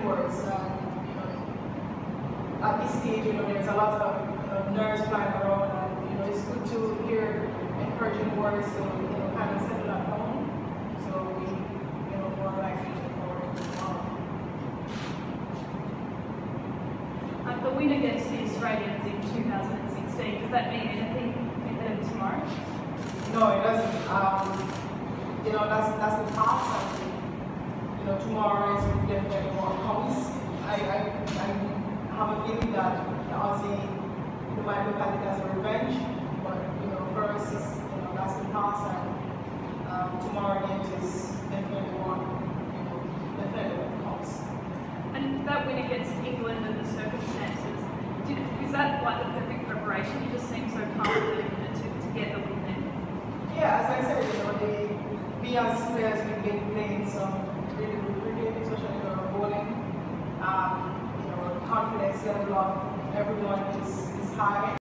words. Um, you know, at this stage, you know, there's a lot of you know, nerves flying around, and you know, it's good to hear encouraging words to you know kind of settle at home. So we, you know, more likely to forward tomorrow. Um, the win against the Australians in 2016, does that mean anything ahead of tomorrow? No, it doesn't. Um, you know, that's that's the past. You know, tomorrow is definitely more comes. I, I, I have a feeling that the Aussie you might look at it as a revenge, but you know, for us, it's, you know, that's the past, and um, tomorrow again is definitely one. You know, definitely what comes. And that win against England and the circumstances, did, is that like the perfect preparation? You just seem so collected to, to get the win then? Yeah, as I said, you know, they, we as players, we've been playing some really good cricket, especially our bowling. Um, you know, confidence level of everyone is, is high.